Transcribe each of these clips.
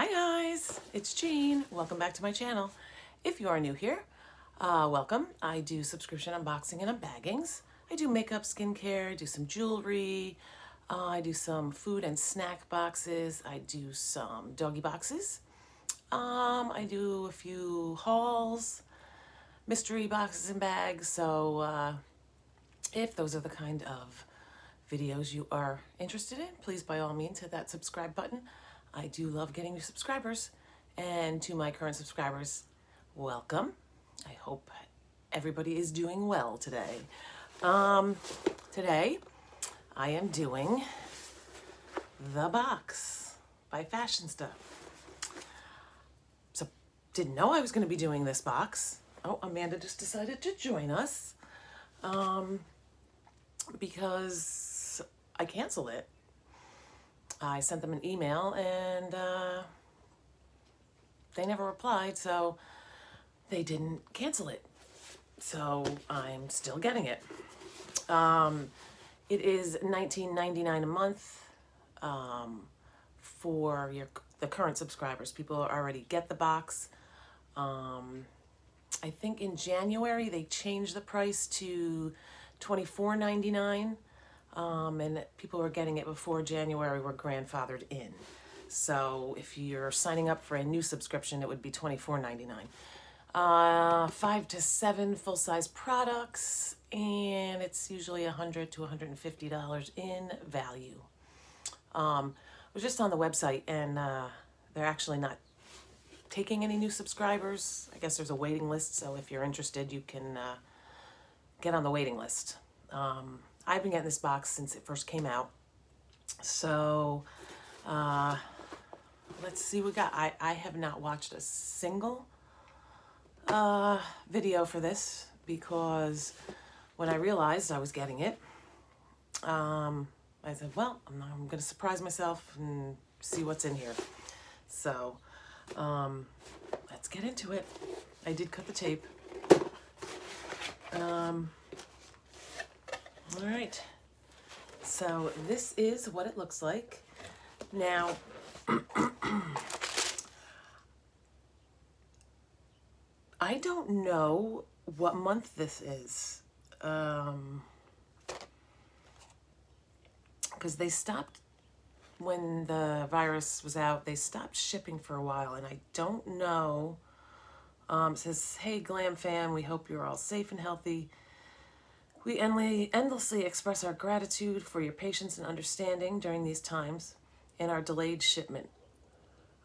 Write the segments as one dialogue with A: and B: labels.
A: Hi guys, it's Jean. Welcome back to my channel. If you are new here, uh, welcome. I do subscription unboxing and unbaggings. I do makeup, skincare, do some jewelry, uh, I do some food and snack boxes, I do some doggy boxes. Um, I do a few hauls, mystery boxes and bags. So uh, if those are the kind of videos you are interested in, please by all means hit that subscribe button. I do love getting new subscribers. And to my current subscribers, welcome. I hope everybody is doing well today. Um, today, I am doing The Box by Fashionista. So, didn't know I was going to be doing this box. Oh, Amanda just decided to join us um, because I canceled it. I sent them an email and uh, they never replied, so they didn't cancel it. So I'm still getting it. Um, it is $19.99 a month um, for your the current subscribers. People already get the box. Um, I think in January they changed the price to $24.99 um, and people who are getting it before January were grandfathered in. So if you're signing up for a new subscription, it would be $24.99. Uh, five to seven full-size products, and it's usually 100 to $150 in value. Um, I was just on the website, and uh, they're actually not taking any new subscribers. I guess there's a waiting list, so if you're interested, you can uh, get on the waiting list. Um, I've been getting this box since it first came out. So, uh, let's see what we got. I, I have not watched a single uh, video for this because when I realized I was getting it, um, I said, well, I'm, I'm going to surprise myself and see what's in here. So, um, let's get into it. I did cut the tape. Um, all right. So this is what it looks like. Now, I don't know what month this is. Um, because they stopped when the virus was out, they stopped shipping for a while, and I don't know. Um, says, Hey, Glam fam, we hope you're all safe and healthy. We endlessly express our gratitude for your patience and understanding during these times and our delayed shipment.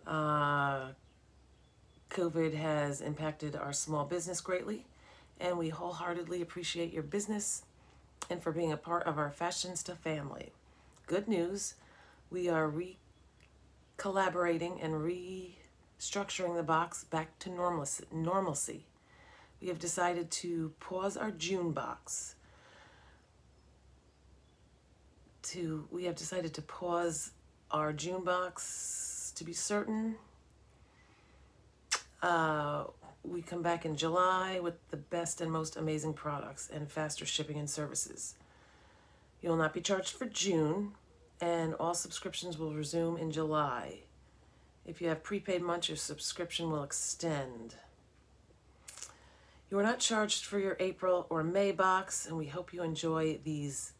A: Uh, COVID has impacted our small business greatly, and we wholeheartedly appreciate your business and for being a part of our Fashionista family. Good news, we are re collaborating and restructuring the box back to normalcy. We have decided to pause our June box to, we have decided to pause our June box to be certain. Uh, we come back in July with the best and most amazing products and faster shipping and services. You will not be charged for June, and all subscriptions will resume in July. If you have prepaid months, your subscription will extend. You are not charged for your April or May box, and we hope you enjoy these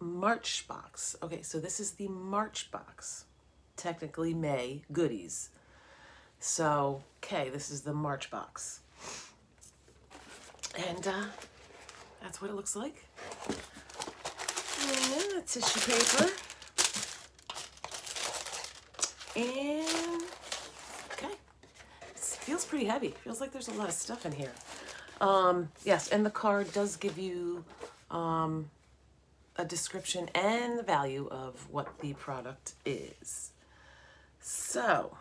A: March box. Okay, so this is the March box. Technically May goodies. So, okay, this is the March box. And uh, that's what it looks like. And the tissue paper. And, okay. It feels pretty heavy. Feels like there's a lot of stuff in here. Um, yes, and the card does give you um, a description and the value of what the product is. So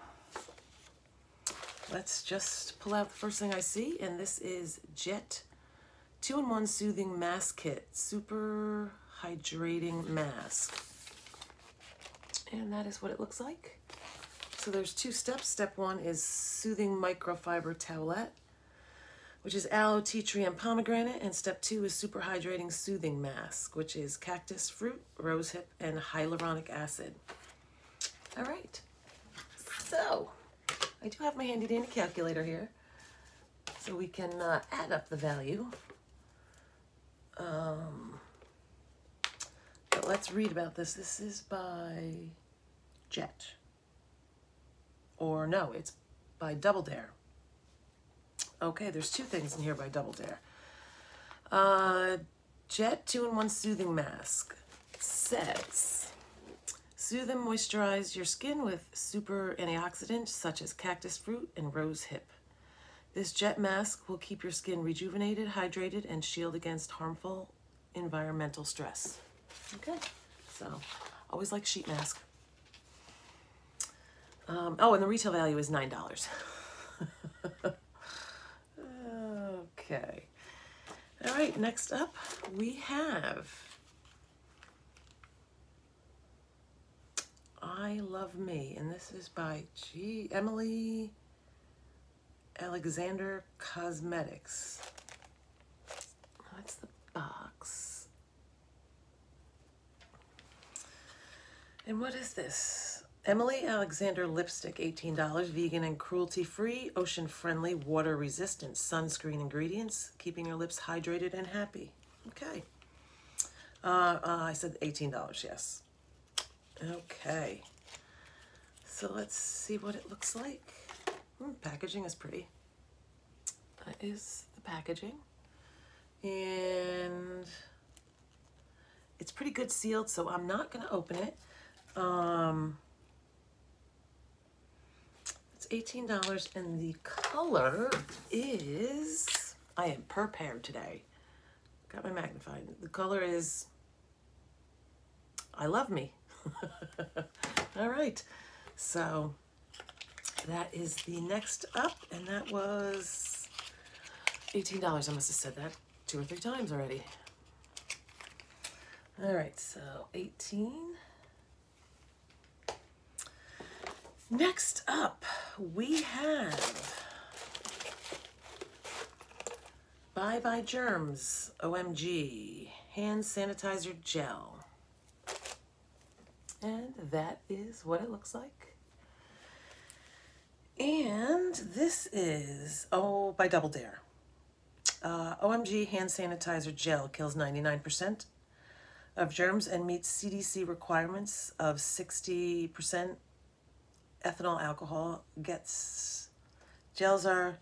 A: let's just pull out the first thing I see, and this is Jet 2-in-1 Soothing Mask Kit, Super Hydrating Mask. And that is what it looks like. So there's two steps. Step one is Soothing Microfiber Towelette which is aloe, tea tree, and pomegranate. And step two is super hydrating soothing mask, which is cactus fruit, rosehip, and hyaluronic acid. All right, So, I do have my handy dandy calculator here. So we can uh, add up the value. Um, but let's read about this. This is by Jet. Or no, it's by Double Dare. Okay, there's two things in here by Double Dare. Uh, Jet 2-in-1 Soothing Mask says, soothe and moisturize your skin with super antioxidants such as cactus fruit and rose hip. This jet mask will keep your skin rejuvenated, hydrated, and shield against harmful environmental stress. Okay, so always like sheet mask. Um, oh, and the retail value is $9. okay. All right, next up we have I Love Me, and this is by G. Emily Alexander Cosmetics. That's the box. And what is this? Emily Alexander lipstick, $18, vegan and cruelty-free, ocean-friendly, water-resistant sunscreen ingredients, keeping your lips hydrated and happy. Okay. Uh, uh, I said $18, yes. Okay. So let's see what it looks like. Hmm, packaging is pretty. That is the packaging. And it's pretty good sealed, so I'm not going to open it. Um, it's $18 and the color is, I am prepared today. Got my magnifying. The color is I Love Me. All right. So that is the next up, and that was $18. I must have said that two or three times already. All right, so 18. Next up, we have Bye Bye Germs OMG Hand Sanitizer Gel. And that is what it looks like. And this is, oh, by Double Dare. Uh, OMG hand sanitizer gel kills 99% of germs and meets CDC requirements of 60% ethanol alcohol. Gets gels are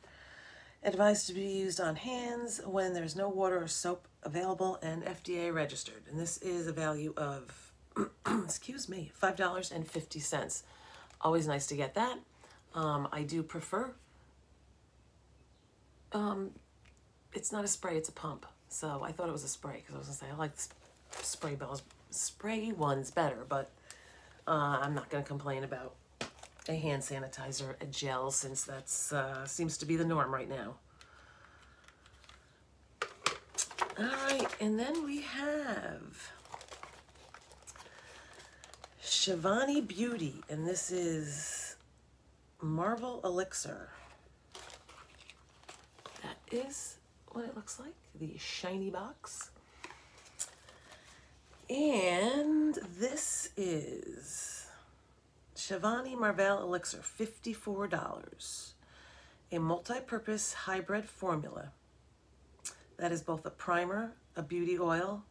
A: advised to be used on hands when there's no water or soap available and FDA registered. And this is a value of excuse me, $5.50. Always nice to get that. Um, I do prefer, um, it's not a spray, it's a pump. So I thought it was a spray because I was gonna say I like spray bells, spray ones better, but uh, I'm not gonna complain about a hand sanitizer, a gel, since that's uh, seems to be the norm right now. All right, and then we have Shivani Beauty, and this is Marvel Elixir. That is what it looks like, the shiny box. And this is Shivani Marvel Elixir, $54. A multi-purpose hybrid formula that is both a primer, a beauty oil,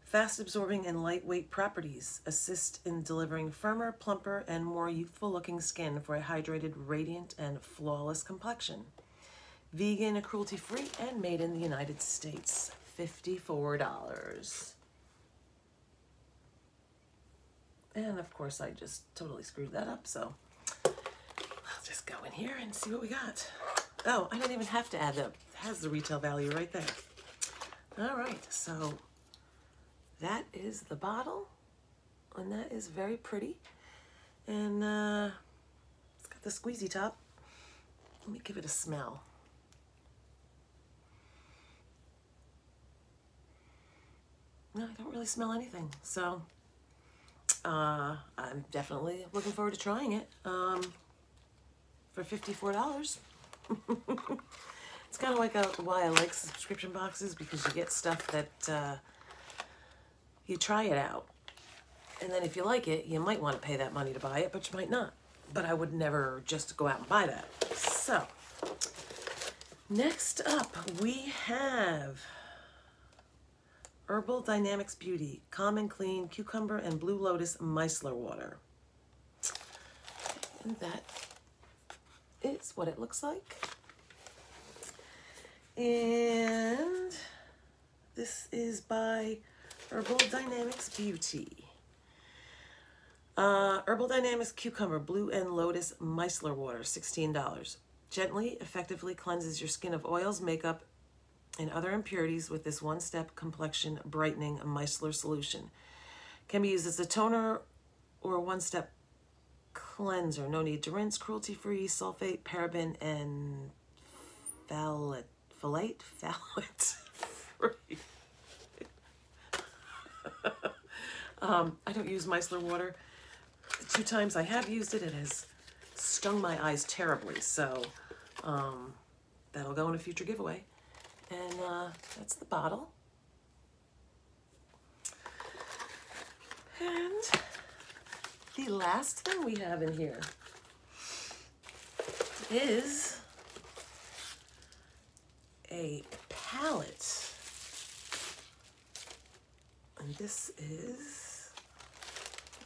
A: Fast absorbing and lightweight properties assist in delivering firmer, plumper, and more youthful looking skin for a hydrated, radiant, and flawless complexion. Vegan, cruelty free, and made in the United States. $54. And of course, I just totally screwed that up, so I'll just go in here and see what we got. Oh, I don't even have to add the, has the retail value right there. All right, so that is the bottle and that is very pretty and uh, it's got the squeezy top let me give it a smell no I don't really smell anything so uh, I'm definitely looking forward to trying it um, for $54 it's kind of like a, why I like subscription boxes because you get stuff that uh, you try it out. And then if you like it, you might want to pay that money to buy it, but you might not. but I would never just go out and buy that. So, next up we have Herbal Dynamics Beauty Calm and Clean Cucumber and Blue Lotus Micellar Water. And that is what it looks like. And this is by Herbal Dynamics Beauty. Uh, Herbal Dynamics Cucumber Blue and Lotus Micellar Water, $16. Gently, effectively cleanses your skin of oils, makeup, and other impurities with this one-step complexion brightening micellar solution. Can be used as a toner or a one-step cleanser. No need to rinse, cruelty-free, sulfate, paraben, and phthalate, phthalate, free. um, I don't use micellar water. Two times I have used it, it has stung my eyes terribly. So um, that'll go in a future giveaway. And uh, that's the bottle. And the last thing we have in here is a palette. And this is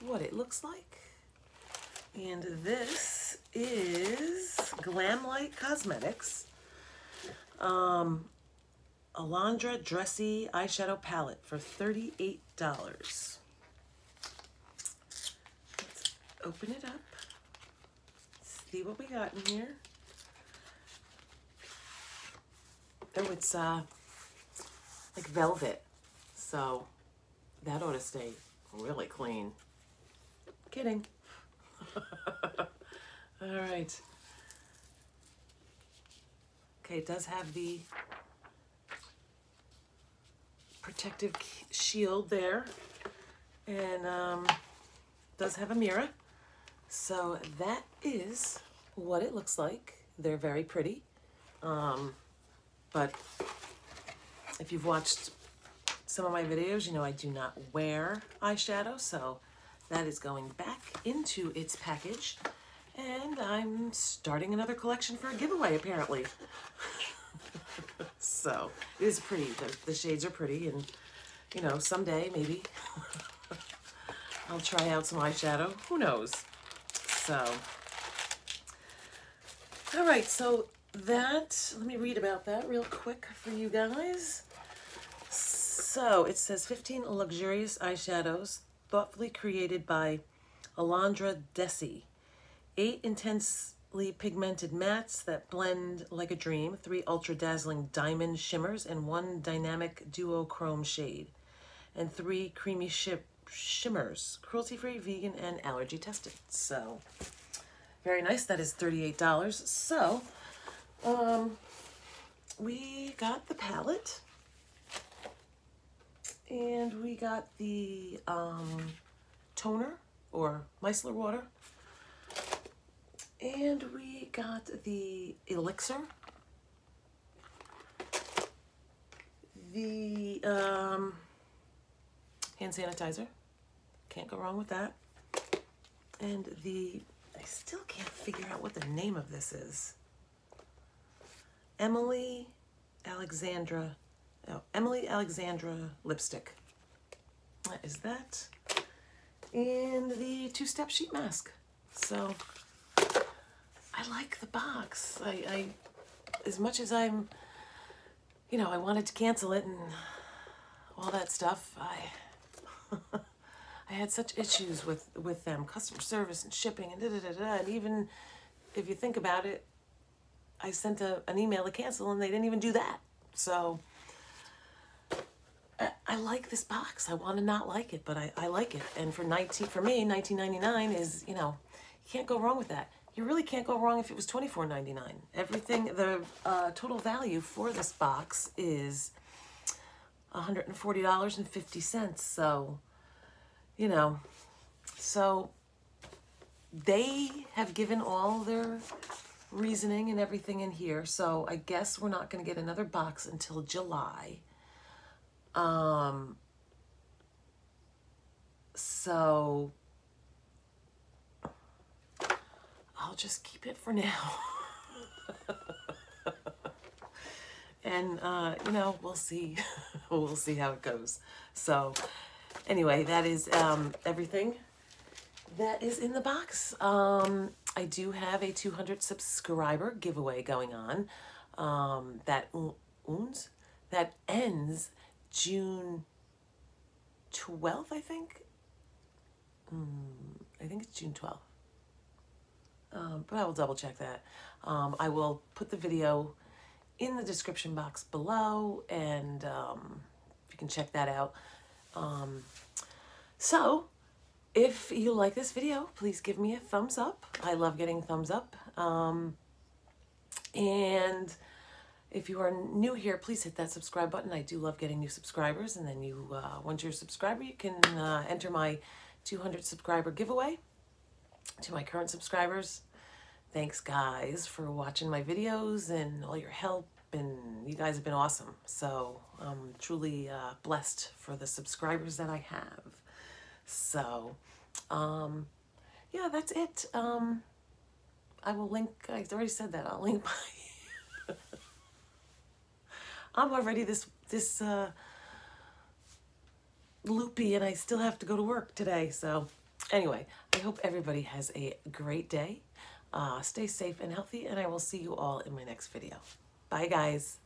A: what it looks like. And this is Glamlite Cosmetics. Um, Alondra Dressy eyeshadow palette for $38. Let's open it up. See what we got in here. Oh, it's uh, like velvet. So that ought to stay really clean. Kidding. All right. Okay, it does have the protective shield there and um, does have a mirror. So that is what it looks like. They're very pretty. Um, but if you've watched some of my videos, you know I do not wear eyeshadow, so that is going back into its package. And I'm starting another collection for a giveaway, apparently. so, it is pretty. The, the shades are pretty, and, you know, someday, maybe, I'll try out some eyeshadow. Who knows? So, all right, so that, let me read about that real quick for you guys. So it says 15 luxurious eyeshadows thoughtfully created by Alondra Desi. Eight pigmented mattes that blend like a dream, three ultra dazzling diamond shimmers, and one dynamic duochrome shade, and three creamy ship shimmers, cruelty free, vegan, and allergy tested. So, very nice. That is $38. So, um, we got the palette and we got the um, toner or micellar water and we got the elixir the um, hand sanitizer can't go wrong with that and the I still can't figure out what the name of this is Emily Alexandra, oh, Emily Alexandra lipstick. That is that. And the two-step sheet mask. So like the box. I, I, as much as I'm, you know, I wanted to cancel it and all that stuff, I, I had such issues with, with them, customer service and shipping and da da da da. And even if you think about it, I sent a, an email to cancel and they didn't even do that. So I, I like this box. I want to not like it, but I, I like it. And for 19, for me, 19.99 is, you know, you can't go wrong with that. You really can't go wrong if it was $24.99. Everything, the uh, total value for this box is $140.50. So, you know, so they have given all their reasoning and everything in here. So I guess we're not going to get another box until July. Um, so I'll just keep it for now. and uh, you know, we'll see. we'll see how it goes. So anyway, that is um, everything that is in the box. Um, I do have a 200 subscriber giveaway going on. Um, that that ends June 12th, I think. Mm, I think it's June 12th. Um, but I will double check that. Um, I will put the video in the description box below and um, you can check that out. Um, so if you like this video, please give me a thumbs up. I love getting thumbs up. Um, and if you are new here, please hit that subscribe button. I do love getting new subscribers. And then you, uh, once you're a subscriber, you can uh, enter my 200 subscriber giveaway to my current subscribers. Thanks, guys, for watching my videos and all your help. And you guys have been awesome. So I'm truly uh, blessed for the subscribers that I have. So, um, yeah, that's it. Um, I will link, I already said that, I'll link my, I'm already this, this, uh, loopy and I still have to go to work today. So anyway, I hope everybody has a great day. Uh, stay safe and healthy and I will see you all in my next video. Bye guys.